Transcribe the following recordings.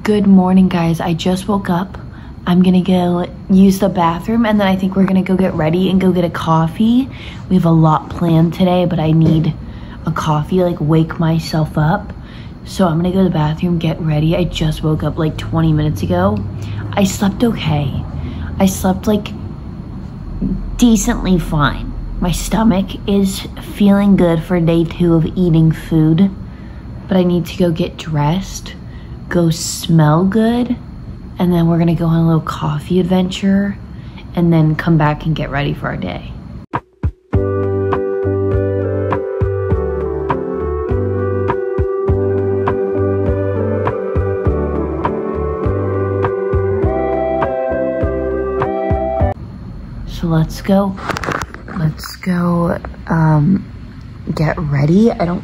Good morning, guys. I just woke up. I'm gonna go use the bathroom and then I think we're gonna go get ready and go get a coffee. We have a lot planned today, but I need a coffee, like wake myself up. So I'm gonna go to the bathroom, get ready. I just woke up like 20 minutes ago. I slept okay. I slept like decently fine. My stomach is feeling good for day two of eating food, but I need to go get dressed, go smell good, and then we're gonna go on a little coffee adventure and then come back and get ready for our day. So let's go, let's go um, get ready. I don't,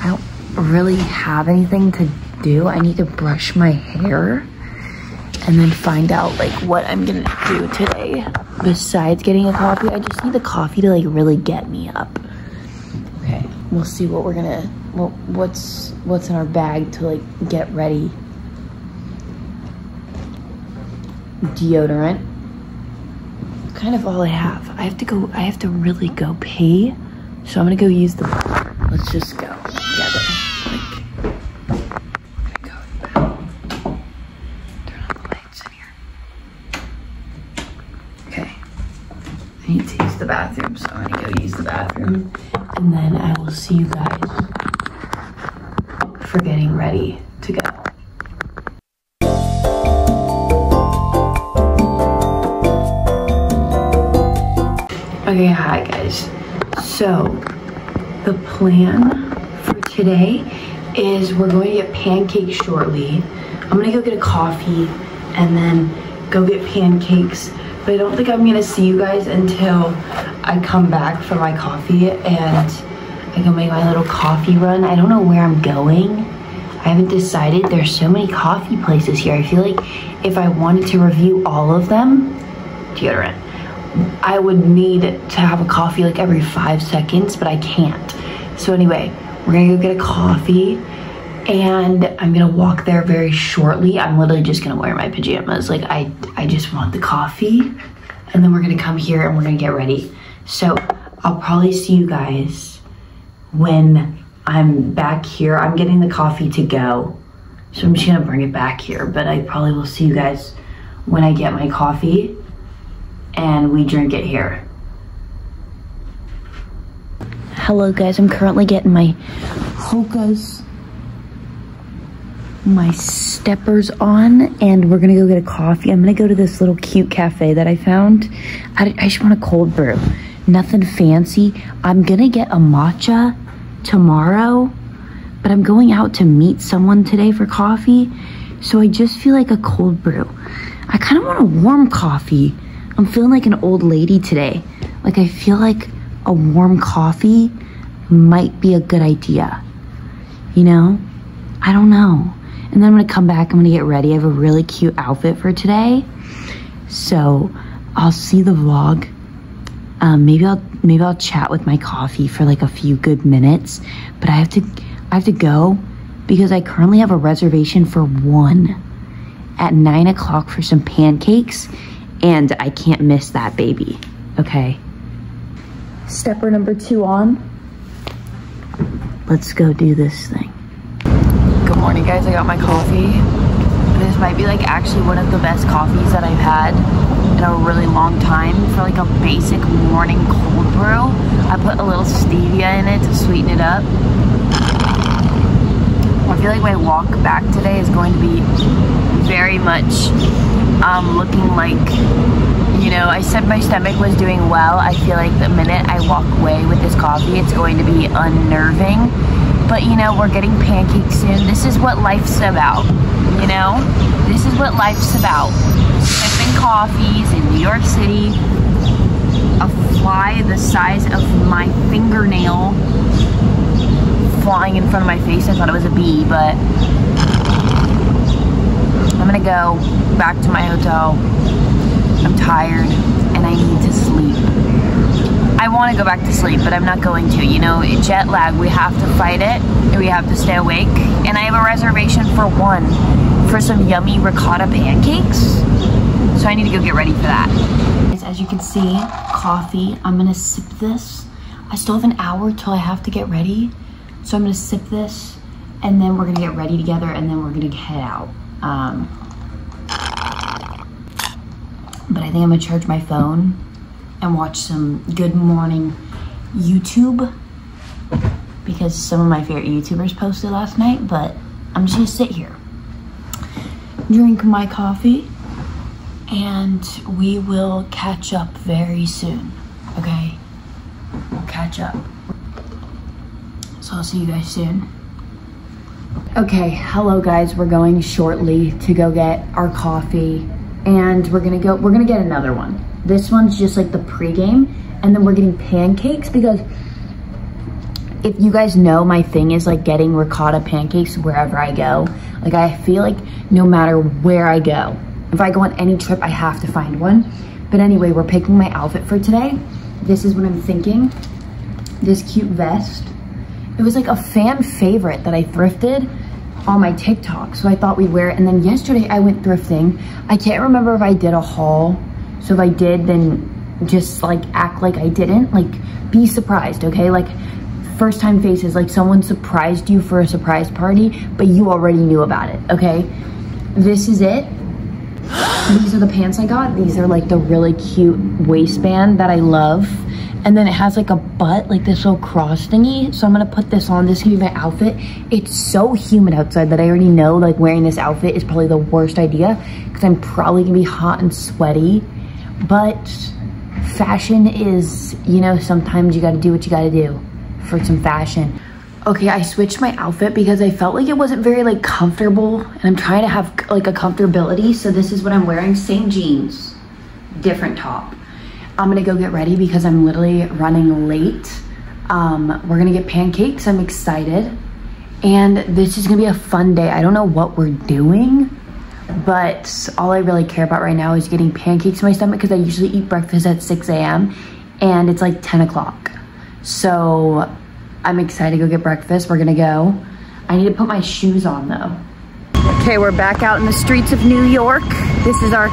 I don't really have anything to do. I need to brush my hair and then find out like what I'm gonna do today. Besides getting a coffee, I just need the coffee to like really get me up. Okay, we'll see what we're gonna, what, what's, what's in our bag to like get ready. Deodorant. Kind of all I have. I have to go, I have to really go pee. So I'm gonna go use the, let's just go bathroom, so I'm gonna go use the bathroom. And then I will see you guys for getting ready to go. Okay, hi guys. So, the plan for today is we're going to get pancakes shortly. I'm gonna go get a coffee and then go get pancakes. But I don't think I'm gonna see you guys until I come back for my coffee and I go make my little coffee run. I don't know where I'm going. I haven't decided. There's so many coffee places here. I feel like if I wanted to review all of them, deodorant. I would need to have a coffee like every five seconds, but I can't. So anyway, we're gonna go get a coffee and I'm gonna walk there very shortly. I'm literally just gonna wear my pajamas. Like I, I just want the coffee and then we're gonna come here and we're gonna get ready. So I'll probably see you guys when I'm back here. I'm getting the coffee to go. So I'm just gonna bring it back here, but I probably will see you guys when I get my coffee and we drink it here. Hello guys, I'm currently getting my Hoka's, my steppers on and we're gonna go get a coffee. I'm gonna go to this little cute cafe that I found. I, I just want a cold brew, nothing fancy. I'm gonna get a matcha tomorrow, but I'm going out to meet someone today for coffee. So I just feel like a cold brew. I kind of want a warm coffee. I'm feeling like an old lady today. Like I feel like a warm coffee might be a good idea. You know? I don't know. And then I'm gonna come back, I'm gonna get ready. I have a really cute outfit for today. So I'll see the vlog. Um, maybe I'll maybe I'll chat with my coffee for like a few good minutes. But I have to I have to go because I currently have a reservation for one at nine o'clock for some pancakes and I can't miss that baby, okay? Stepper number two on. Let's go do this thing. Morning, guys. I got my coffee. This might be like actually one of the best coffees that I've had in a really long time for like a basic morning cold brew. I put a little stevia in it to sweeten it up. I feel like my walk back today is going to be very much um, looking like, you know, I said my stomach was doing well. I feel like the minute I walk away with this coffee, it's going to be unnerving. But, you know, we're getting pancakes soon. This is what life's about, you know? This is what life's about. Sipping coffees in New York City. A fly the size of my fingernail flying in front of my face. I thought it was a bee, but I'm gonna go back to my hotel. I'm tired and I need to sleep. I want to go back to sleep, but I'm not going to. You know, jet lag, we have to fight it. We have to stay awake. And I have a reservation for one for some yummy ricotta pancakes. So I need to go get ready for that. As you can see, coffee. I'm gonna sip this. I still have an hour till I have to get ready. So I'm gonna sip this and then we're gonna get ready together and then we're gonna head out. Um, but I think I'm gonna charge my phone and watch some good morning YouTube because some of my favorite YouTubers posted last night, but I'm just gonna sit here, drink my coffee, and we will catch up very soon, okay? We'll catch up. So I'll see you guys soon. Okay, hello guys, we're going shortly to go get our coffee and we're gonna go, we're gonna get another one. This one's just like the pregame and then we're getting pancakes because if you guys know my thing is like getting ricotta pancakes wherever I go. Like I feel like no matter where I go, if I go on any trip, I have to find one. But anyway, we're picking my outfit for today. This is what I'm thinking. This cute vest. It was like a fan favorite that I thrifted on my TikTok. So I thought we'd wear it. And then yesterday I went thrifting. I can't remember if I did a haul. So if I did, then just like act like I didn't. Like be surprised, okay? Like first time faces, like someone surprised you for a surprise party, but you already knew about it, okay? This is it. These are the pants I got. These are like the really cute waistband that I love. And then it has like a butt, like this little cross thingy. So I'm gonna put this on. This can be my outfit. It's so humid outside that I already know like wearing this outfit is probably the worst idea because I'm probably gonna be hot and sweaty. But fashion is, you know, sometimes you gotta do what you gotta do for some fashion. Okay, I switched my outfit because I felt like it wasn't very like comfortable and I'm trying to have like a comfortability. So this is what I'm wearing, same jeans, different top. I'm gonna go get ready because I'm literally running late. Um, we're gonna get pancakes, I'm excited. And this is gonna be a fun day. I don't know what we're doing, but all I really care about right now is getting pancakes in my stomach because I usually eat breakfast at 6 a.m. and it's like 10 o'clock. So I'm excited to go get breakfast. We're gonna go. I need to put my shoes on though. Okay, we're back out in the streets of New York. This is our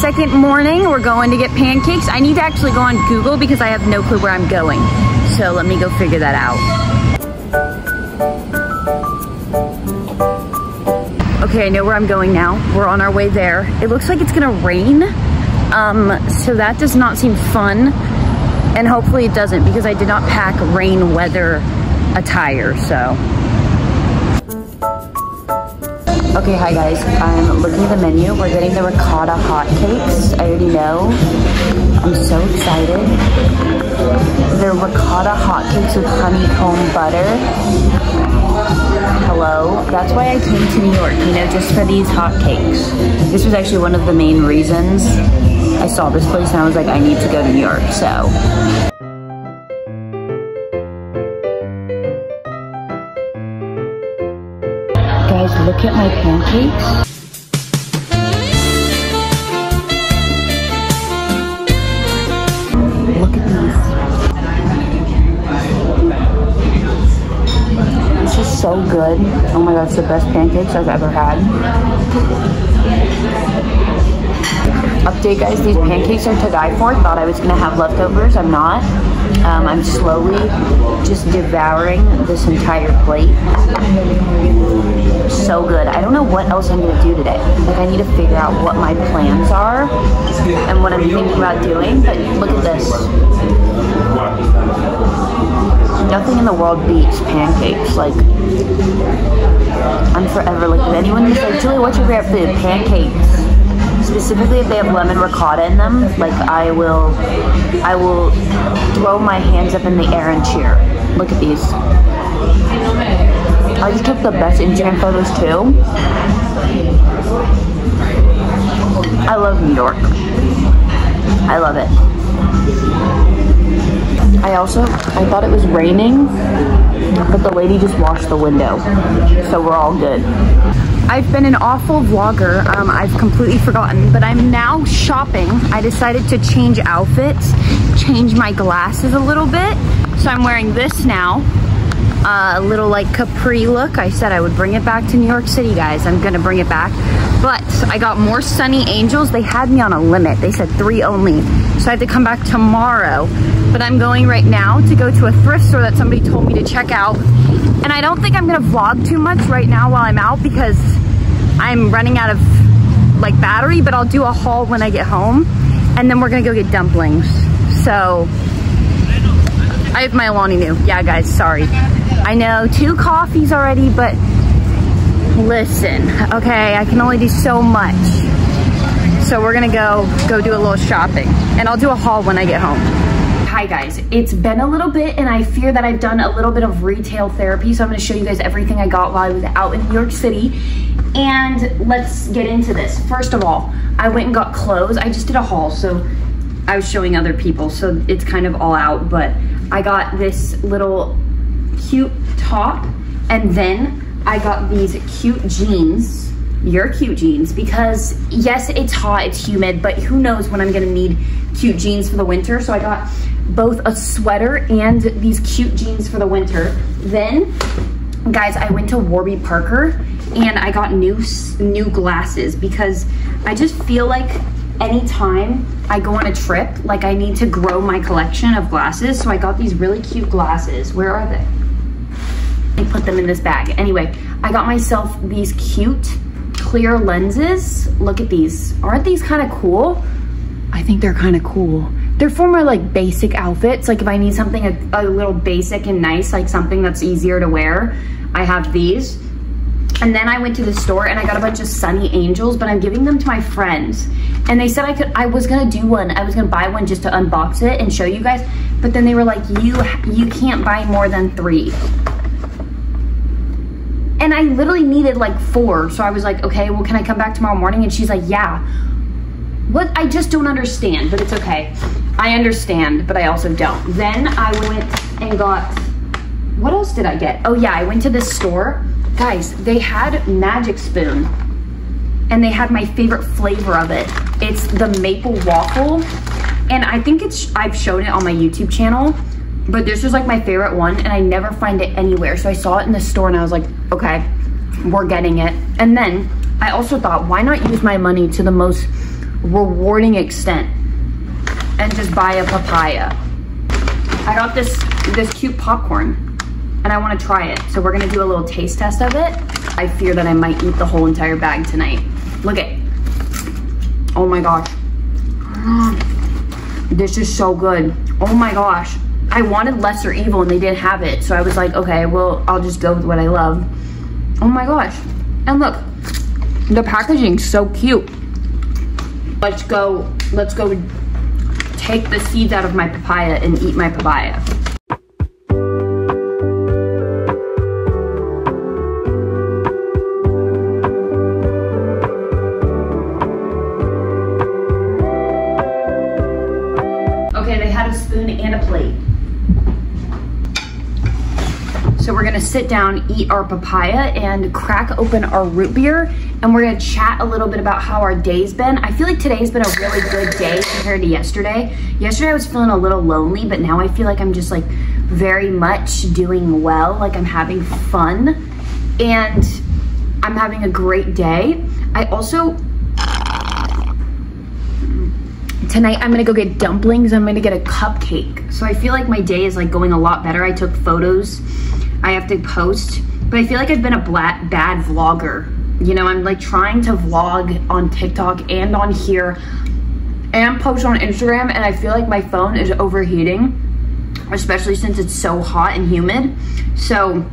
second morning. We're going to get pancakes. I need to actually go on Google because I have no clue where I'm going. So let me go figure that out. Okay, I know where I'm going now. We're on our way there. It looks like it's gonna rain. Um, so that does not seem fun and hopefully it doesn't because I did not pack rain weather attire, so. Okay, hi guys. I'm looking at the menu. We're getting the ricotta hotcakes. I already know. I'm so excited. They're ricotta hotcakes with honeycomb butter. Hello. That's why I came to New York, you know, just for these hotcakes. This was actually one of the main reasons I saw this place and I was like, I need to go to New York, so. Look at my pancakes. Look at these. This is so good. Oh my god, it's the best pancakes I've ever had. Update guys, these pancakes are to die for. Thought I was gonna have leftovers, I'm not. Um, I'm slowly just devouring this entire plate. So good. I don't know what else I'm gonna do today. Like I need to figure out what my plans are and what I'm thinking about doing, but look at this. Nothing in the world beats pancakes. Like, I'm forever like, if anyone is like, Julie, what's your favorite food? Pancakes specifically if they have lemon ricotta in them, like I will, I will throw my hands up in the air and cheer. Look at these. I just took the best Instagram photos too. I love New York. I love it. I also, I thought it was raining, but the lady just washed the window. So we're all good. I've been an awful vlogger. Um, I've completely forgotten, but I'm now shopping. I decided to change outfits, change my glasses a little bit. So I'm wearing this now. uh, little like capri look. I said I would bring it back to New York City, guys. I'm gonna bring it back. But I got more Sunny Angels. They had me on a limit. They said three only. So I have to come back tomorrow. But I'm going right now to go to a thrift store that somebody told me to check out. And I don't think I'm gonna vlog too much right now while I'm out because I'm running out of like battery, but I'll do a haul when I get home. And then we're gonna go get dumplings. So I have my Alani Nu. Yeah, guys, sorry. I know two coffees already, but listen, okay, I can only do so much. So we're gonna go, go do a little shopping and I'll do a haul when I get home. Hi guys, it's been a little bit and I fear that I've done a little bit of retail therapy. So I'm gonna show you guys everything I got while I was out in New York City. And let's get into this. First of all, I went and got clothes. I just did a haul, so I was showing other people, so it's kind of all out, but I got this little cute top and then I got these cute jeans, your cute jeans, because yes, it's hot, it's humid, but who knows when I'm gonna need cute jeans for the winter. So I got both a sweater and these cute jeans for the winter. Then, guys, I went to Warby Parker and I got new, new glasses because I just feel like anytime I go on a trip, like I need to grow my collection of glasses. So I got these really cute glasses. Where are they? I put them in this bag. Anyway, I got myself these cute clear lenses. Look at these. Aren't these kind of cool? I think they're kind of cool. They're for my like basic outfits. Like if I need something a, a little basic and nice, like something that's easier to wear, I have these. And then I went to the store and I got a bunch of Sunny Angels, but I'm giving them to my friends. And they said I could, I was gonna do one. I was gonna buy one just to unbox it and show you guys. But then they were like, you, you can't buy more than three. And I literally needed like four. So I was like, okay, well, can I come back tomorrow morning? And she's like, yeah. What? I just don't understand, but it's okay. I understand, but I also don't. Then I went and got, what else did I get? Oh yeah, I went to this store. Guys, they had Magic Spoon and they had my favorite flavor of it. It's the maple waffle. And I think it's, I've shown it on my YouTube channel but this was like my favorite one and I never find it anywhere. So I saw it in the store and I was like, okay, we're getting it. And then I also thought, why not use my money to the most rewarding extent and just buy a papaya. I got this, this cute popcorn and I wanna try it. So we're gonna do a little taste test of it. I fear that I might eat the whole entire bag tonight. Look at, oh my gosh. Mm. This is so good. Oh my gosh. I wanted LesserEvil and they didn't have it. So I was like, okay, well, I'll just go with what I love. Oh my gosh. And look, the packaging's so cute. Let's go, let's go take the seeds out of my papaya and eat my papaya. Sit down, eat our papaya, and crack open our root beer, and we're gonna chat a little bit about how our day's been. I feel like today's been a really good day compared to yesterday. Yesterday I was feeling a little lonely, but now I feel like I'm just like very much doing well, like I'm having fun, and I'm having a great day. I also, tonight I'm gonna go get dumplings. I'm gonna get a cupcake. So I feel like my day is like going a lot better. I took photos I have to post, but I feel like I've been a bad vlogger. You know, I'm like trying to vlog on TikTok and on here and post on Instagram and I feel like my phone is overheating, especially since it's so hot and humid. So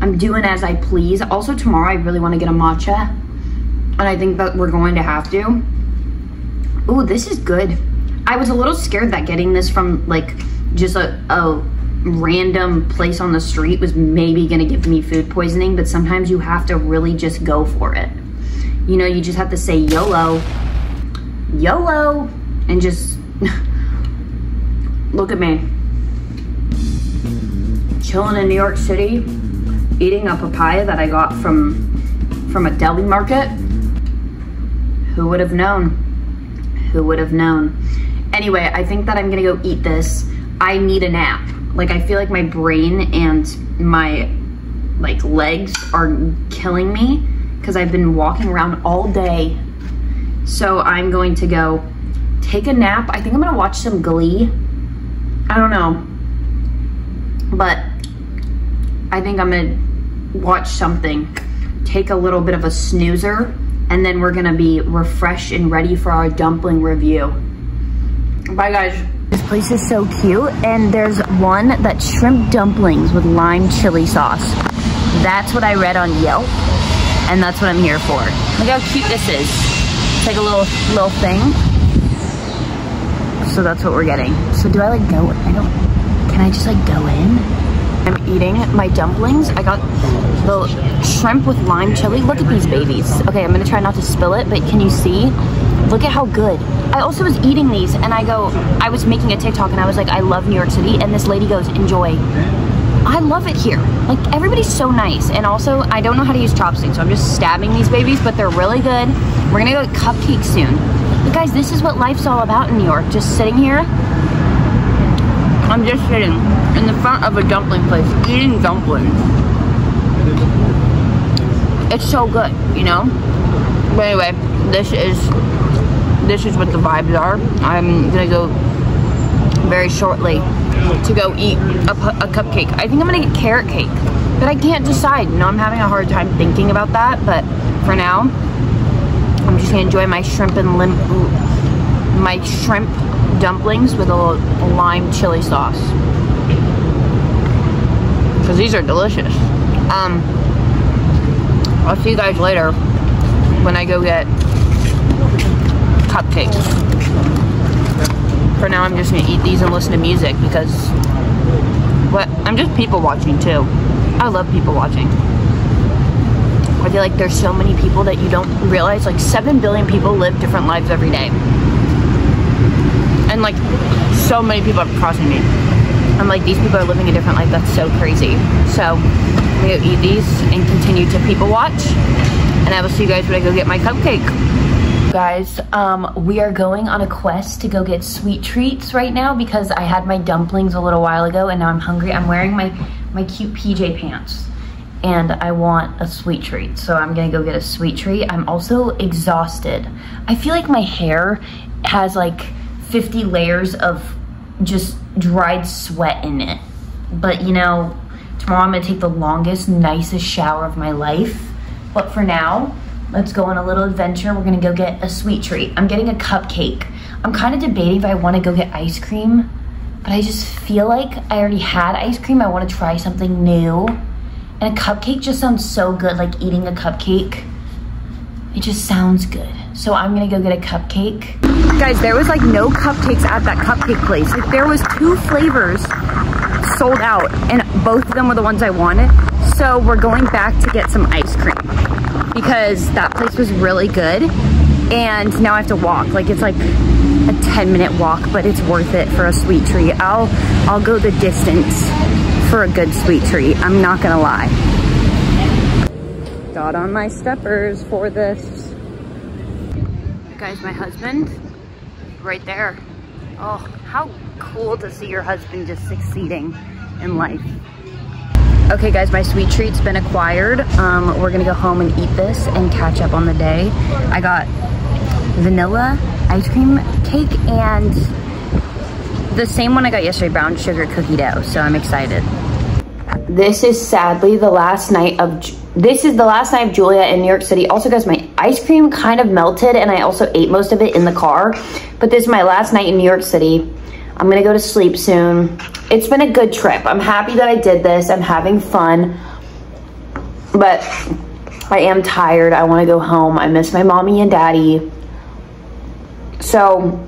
I'm doing as I please. Also tomorrow I really wanna get a matcha and I think that we're going to have to. Ooh, this is good. I was a little scared that getting this from like just a, a random place on the street was maybe gonna give me food poisoning, but sometimes you have to really just go for it. You know, you just have to say YOLO, YOLO, and just look at me. Chilling in New York City, eating a papaya that I got from from a deli market. Who would have known? Who would have known? Anyway, I think that I'm gonna go eat this. I need a nap. Like I feel like my brain and my like legs are killing me because I've been walking around all day. So I'm going to go take a nap. I think I'm gonna watch some Glee. I don't know. But I think I'm gonna watch something, take a little bit of a snoozer, and then we're gonna be refreshed and ready for our dumpling review. Bye guys. This place is so cute, and there's one that's shrimp dumplings with lime chili sauce. That's what I read on Yelp, and that's what I'm here for. Look how cute this is. It's like a little, little thing. So that's what we're getting. So do I like go, I don't, can I just like go in? I'm eating my dumplings. I got the shrimp with lime chili. Look at these babies. Okay, I'm gonna try not to spill it, but can you see? Look at how good. I also was eating these and I go, I was making a TikTok and I was like, I love New York City. And this lady goes, enjoy. I love it here. Like everybody's so nice. And also I don't know how to use chopsticks. So I'm just stabbing these babies, but they're really good. We're gonna go get cupcakes soon. But guys, this is what life's all about in New York. Just sitting here. I'm just sitting in the front of a dumpling place, eating dumplings. It's so good, you know? But anyway, this is this is what the vibes are. I'm gonna go very shortly to go eat a, a cupcake. I think I'm gonna get carrot cake, but I can't decide. No, I'm having a hard time thinking about that, but for now, I'm just gonna enjoy my shrimp and lim my shrimp dumplings with a lime chili sauce. Because these are delicious. Um, I'll see you guys later when I go get cupcakes. For now, I'm just gonna eat these and listen to music because what I'm just people watching too. I love people watching. I feel like there's so many people that you don't realize. Like seven billion people live different lives every day, and like so many people are crossing me. I'm like these people are living a different life. That's so crazy. So I'm gonna eat these and continue to people watch, and I will see you guys when I go get my cupcake guys. Um, we are going on a quest to go get sweet treats right now because I had my dumplings a little while ago and now I'm hungry. I'm wearing my, my cute PJ pants and I want a sweet treat. So I'm gonna go get a sweet treat. I'm also exhausted. I feel like my hair has like 50 layers of just dried sweat in it. But you know, tomorrow I'm gonna take the longest, nicest shower of my life. But for now, Let's go on a little adventure. We're gonna go get a sweet treat. I'm getting a cupcake. I'm kind of debating if I wanna go get ice cream, but I just feel like I already had ice cream. I wanna try something new. And a cupcake just sounds so good, like eating a cupcake. It just sounds good. So I'm gonna go get a cupcake. Guys, there was like no cupcakes at that cupcake place. Like there was two flavors sold out and both of them were the ones I wanted. So we're going back to get some ice cream because that place was really good. And now I have to walk. Like it's like a 10 minute walk, but it's worth it for a sweet treat. I'll, I'll go the distance for a good sweet treat. I'm not gonna lie. Got on my steppers for this. Guys, my husband, right there. Oh, how cool to see your husband just succeeding in life. Okay guys, my sweet treat's been acquired. Um, we're gonna go home and eat this and catch up on the day. I got vanilla ice cream cake and the same one I got yesterday, brown sugar cookie dough, so I'm excited. This is sadly the last night of, this is the last night of Julia in New York City. Also guys, my ice cream kind of melted and I also ate most of it in the car, but this is my last night in New York City. I'm gonna go to sleep soon. It's been a good trip. I'm happy that I did this. I'm having fun. But I am tired. I wanna go home. I miss my mommy and daddy. So,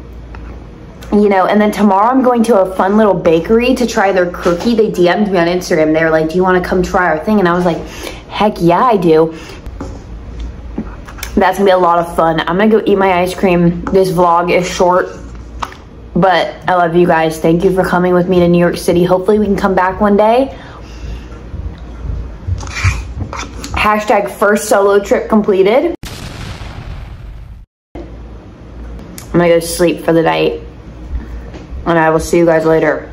you know, and then tomorrow I'm going to a fun little bakery to try their cookie. They DM'd me on Instagram. They were like, do you wanna come try our thing? And I was like, heck yeah, I do. That's gonna be a lot of fun. I'm gonna go eat my ice cream. This vlog is short but I love you guys. Thank you for coming with me to New York City. Hopefully we can come back one day. Hashtag first solo trip completed. I'm gonna go sleep for the night. And I will see you guys later.